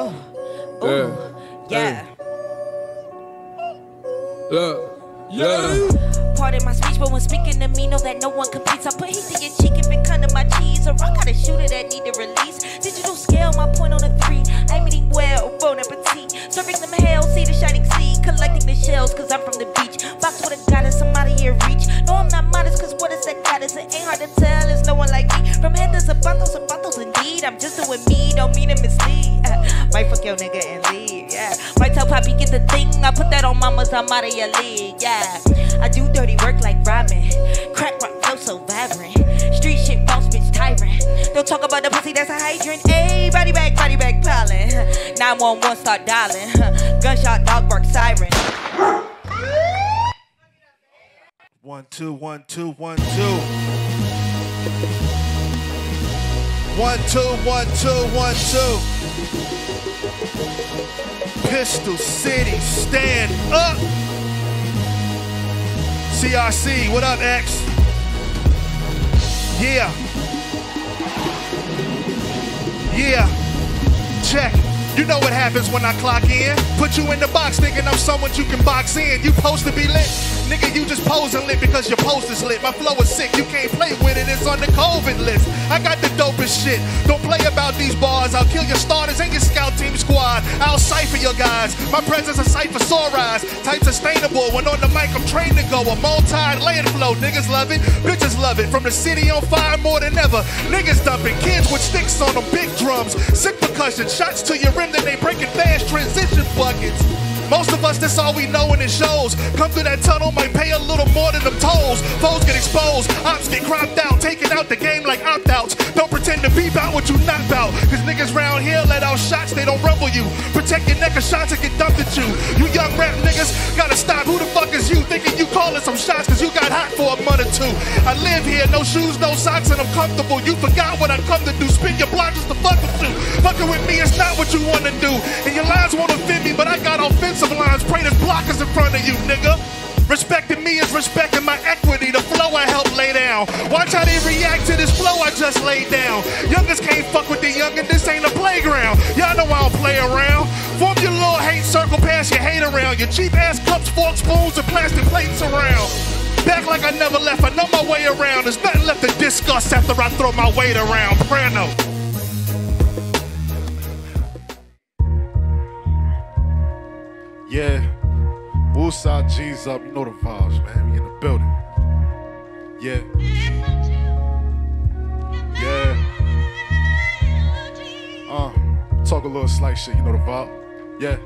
Ooh, oh, yeah. Look, yeah. Pardon my speech, but when speaking to me, know that no one competes. I put heat to your cheek if it come to my cheese. Or I got a shooter that need to release. Digital scale, my point on a three. I'm eating well, bon appetit. Serving them hell, see the shining sea. Collecting the shells, cause I'm from get the thing, I put that on mamas, I'm out of your league, yeah. I do dirty work like Robin. Crack rock flow so vibrant. Street shit boss bitch tyrant. Don't talk about the pussy that's a hydrant. Ayy, body bag, body bag piling. 911 start dialing. Gunshot dog bark siren. One, two, one, two, one, two. One, two, one, two, one, two. Pistol City, stand up. CRC, what up, X? Yeah. Yeah. Check. You know what happens when I clock in. Put you in the box thinking I'm someone you can box in. You supposed to be lit. Nigga, you just posing lit because your post is lit. My flow is sick, you can't play with it, it's on the COVID list. I got the dopest shit. Don't play about these bars. I'll kill your starters and your scout team squad. I'll cipher your guys. My presence a cipher rise. Type sustainable. When on the mic, I'm trained to go. A multi-layered flow. Niggas love it, bitches love it. From the city on fire more than ever. Niggas dumping kids with sticks on them, big drums. Sick percussion, shots to your rim, then they breaking fast transition buckets. Most of us, that's all we know and it shows. Come through that tunnel, might pay a little more than them tolls. Foes get exposed, ops get cropped out, taking out the game like opt-outs. Don't pretend to be about what you not about. Cause niggas round here let out shots, they don't rumble you. Protect your neck shots that get dumped at you. You young rap niggas, gotta stop. Who the fuck is you thinking you calling some shots cause you got hot for a month or two? I live here, no shoes, no socks, and I'm comfortable. You forgot what I come to do. Spin your block just to fuck you. Fucking with me is not what you wanna do. And your lines won't offend me, but I got offensive lines. Pray there's blockers in front of you, nigga. Respecting me is respecting my equity, the flow I helped lay down. Watch how they react to this flow I just laid down. Youngers can't fuck with the youngin', this ain't a playground. Y'all know I don't play around. Form your little hate circle, pass your hate around. Your cheap ass cups, forks, spoons, and plastic plates around. Back like I never left, I know my way around. There's nothing left to discuss after I throw my weight around. Prano. Yeah. Woosaah Gzup. You know the vibes, man. We in the building. Yeah. Yeah. Uh, talk a little slight shit. You know the vibe. Yeah.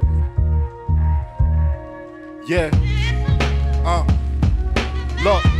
Yeah. Uh, look.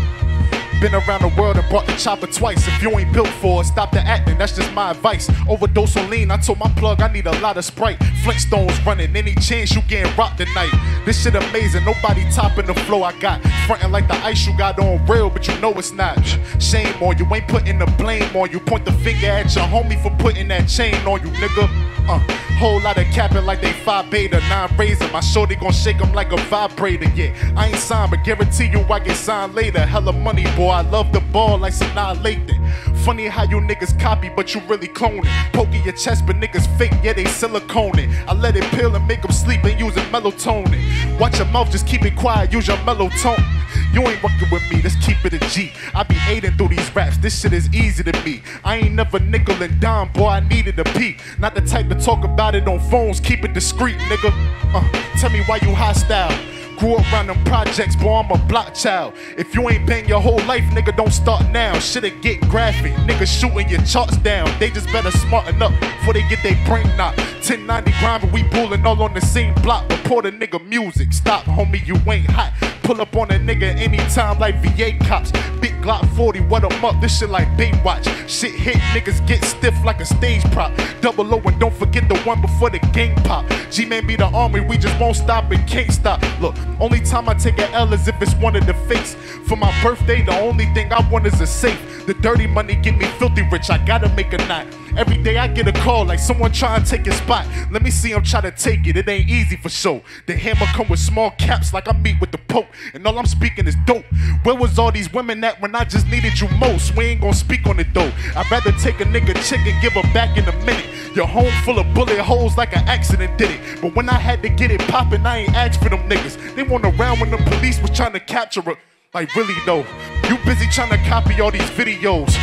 Been around the world and brought the chopper twice. If you ain't built for it, stop the acting. That's just my advice. Overdose on lean. I told my plug I need a lot of sprite. Flintstones running. Any chance you getting rocked tonight? This shit amazing. Nobody topping the flow I got. Frontin' like the ice you got on real, but you know it's not. Shame on you. Ain't putting the blame on you. Point the finger at your homie for putting that chain on you, nigga. Uh, whole lot of capping like they five beta, nine razor. My shorty gon' shake 'em like a vibrator. Yeah, I ain't signed, but guarantee you I get signed later. Hella money, boy. I love the ball like Sanaa Lathan. Funny how you niggas copy, but you really cloning. Poking your chest, but niggas fake, yeah, they siliconing. I let it peel and make them sleep and use using melatonin. Watch your mouth, just keep it quiet, use your mellow tone. You ain't working with me, let's keep it a G. I be aiding through these raps, this shit is easy to me. I ain't never nickel and dime, boy, I needed a peak. Not the type to talk about it on phones, keep it discreet, nigga. Uh, tell me why you hostile. Grew up around them projects, boy, I'm a block child. If you ain't been your whole life, nigga, don't start now. Shit'll get graphic. Niggas shooting your charts down. They just better smarten up before they get their brain knocked. 1090 grinding, we bullin' all on the same block. Report a nigga music. Stop, homie, you ain't hot. Pull up on a nigga anytime like VA cops. Big Glock 40, what 'em up? This shit like Baywatch. Shit hit, niggas get stiff like a stage prop. Double O and don't forget the one before the game pop. G-Man be the army, we just won't stop and can't stop. Look, only time I take an L is if it's one of the fakes. For my birthday, the only thing I want is a safe. The dirty money get me filthy rich, I gotta make a knot. Every day I get a call like someone trying to take his spot. Let me see him try to take it. It ain't easy for sure. The hammer come with small caps like I meet with the Pope. And all I'm speaking is dope. Where was all these women at when I just needed you most? We ain't gonna speak on it though. I'd rather take a nigga chick and give her back in a minute. Your home full of bullet holes like an accident did it. But when I had to get it poppin', I ain't asked for them niggas. They went around when the police was trying to capture her. Like really though, you busy trying to copy all these videos.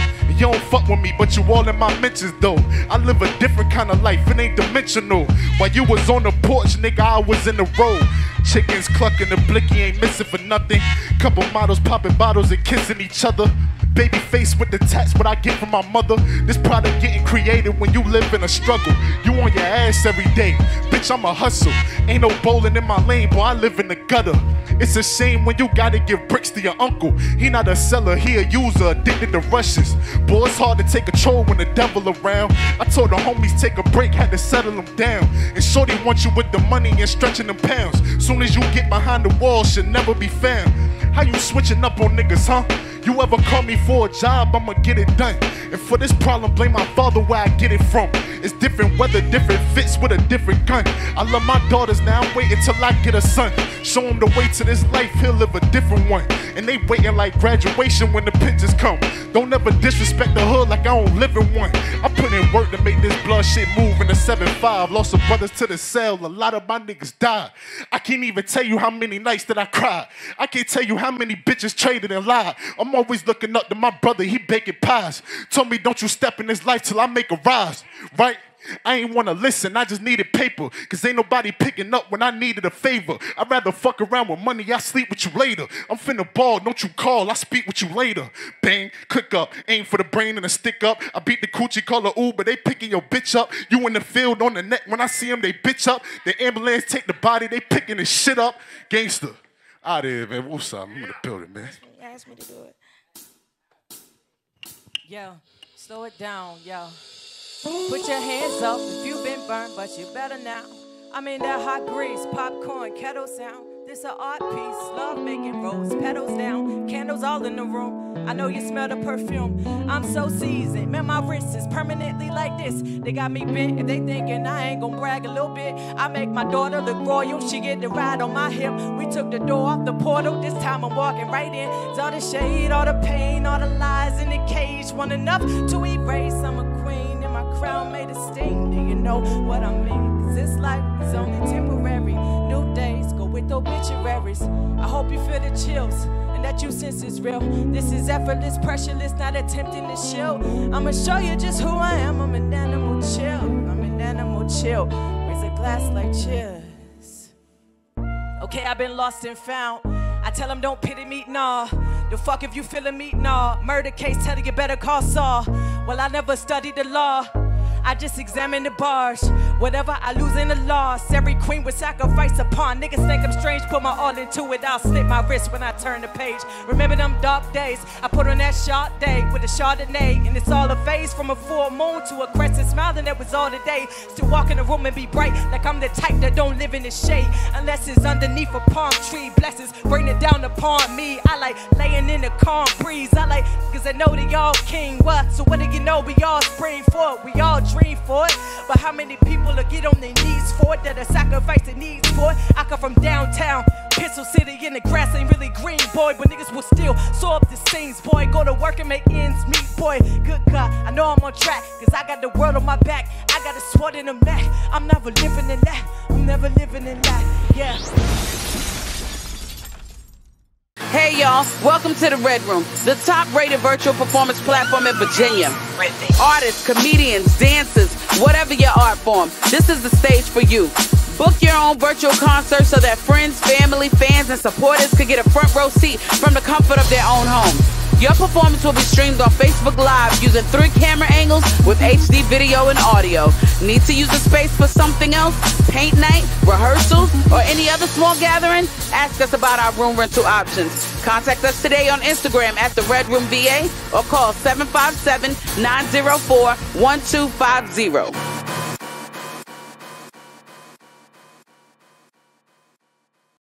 You don't fuck with me, but you all in my mentions though. I live a different kind of life, it ain't dimensional. While you was on the porch, nigga, I was in the road. Chickens clucking, the blicky ain't missing for nothing. Couple models popping bottles and kissing each other. Baby face with the tats, what I get from my mother. This product getting created when you live in a struggle. You on your ass every day. Bitch, I'm a hustle. Ain't no bowling in my lane, boy, I live in the gutter. It's a shame when you gotta give bricks to your uncle. He not a seller, he a user, addicted to rushes. Boy, it's hard to take control when the devil around. I told the homies take a break, had to settle them down. And Shorty wants you with the money and stretching them pounds. Soon as you get behind the wall, should never be found. How you switching up on niggas, huh? You ever call me for a job, I'ma get it done. And for this problem, blame my father where I get it from. It's different weather, different fits with a different gun. I love my daughters now, I'm waiting till I get a son. Show him the way to this life, he'll live a different one. And they waiting like graduation when the pictures come. Don't ever disrespect the hood like I don't live in one. I put in work to make this blood shit move in the 7-5. Lost some brothers to the cell, a lot of my niggas died. I can't even tell you how many nights that I cried. I can't tell you how many bitches traded and lied. I'm always looking up to my brother, he baking pies. Told me, don't you step in this life till I make a rise, right? I ain't wanna listen, I just needed paper. Cause ain't nobody picking up when I needed a favor. I'd rather fuck around with money, I sleep with you later. I'm finna ball, don't you call, I speak with you later. Bang, click up, aim for the brain and a stick up. I beat the coochie, call a Uber, they picking your bitch up. You in the field on the neck, when I see them, they bitch up. The ambulance take the body, they picking the shit up. Gangster. Out here, man. What's up? I'm in the building, man. You asked me to do it. Yo, slow it down, yo. Put your hands up if you've been burned, but you better now. I'm in that hot grease, popcorn, kettle sound. This a art piece, love making rose petals down, candles all in the room. I know you smell the perfume. I'm so seasoned, man. My wrist is permanently like this. They got me bent, and they thinking I ain't gonna brag a little bit. I make my daughter look royal. She get the ride on my hip. We took the door off the portal. This time I'm walking right in. It's all the shade, all the pain, all the lies in the cage. Want enough to erase. I'm a queen, and my crown made a sting. Do you know what I mean? Cause this life is only temporary. With obituaries. I hope you feel the chills and that you sense is real. This is effortless, pressureless, not attempting to show. I'ma show you just who I am. I'm an animal chill. I'm an animal chill. Raise a glass like cheers. Okay, I've been lost and found. I tell them don't pity me, nah. The fuck if you feeling me, nah. Murder case, tell you better call Saul. Well, I never studied the law. I just examine the bars. Whatever I lose in the loss, every queen would sacrifice a pawn. Niggas think I'm strange, put my all into it. I'll slip my wrist when I turn the page. Remember them dark days? I put on that short day with a Chardonnay, and it's all a phase from a full moon to a crescent smile, and that was all today. Still walk in the room and be bright, like I'm the type that don't live in the shade, unless it's underneath a palm tree. Blessings bring it down upon me. I like laying in the calm breeze. I like, cause I know they all king. What? So what do you know? We all spring for it. We all dream for it. But how many people will get on their knees for it? That are sacrifice their needs for it? I come from downtown, Pistol City, and the grass ain't really green, boy. But niggas will still sew up the scenes, boy. Go to work and make ends meet, boy. Good God, I know I'm on track, cause I got the world on my back. I got a sword in a mat. I'm never living in that. I'm never living in that. Yeah. Hey y'all, welcome to the Red Room, the top rated virtual performance platform in Virginia. Artists, comedians, dancers, whatever your art form, this is the stage for you. Book your own virtual concert so that friends, family, fans, and supporters could get a front row seat from the comfort of their own homes. Your performance will be streamed on Facebook Live using three camera angles with HD video and audio. Need to use the space for something else? Paint night, rehearsals, or any other small gathering? Ask us about our room rental options. Contact us today on Instagram at the Red Room VA or call 757 904 1250.